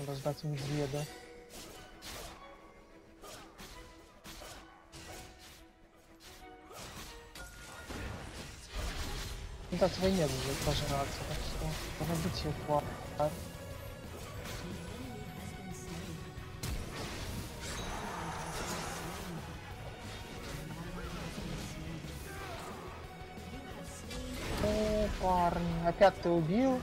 Надо ждать медведа. Ну так твоей нет уже пожраться, так что подождите ее хватит. О, парни, опять ты убил?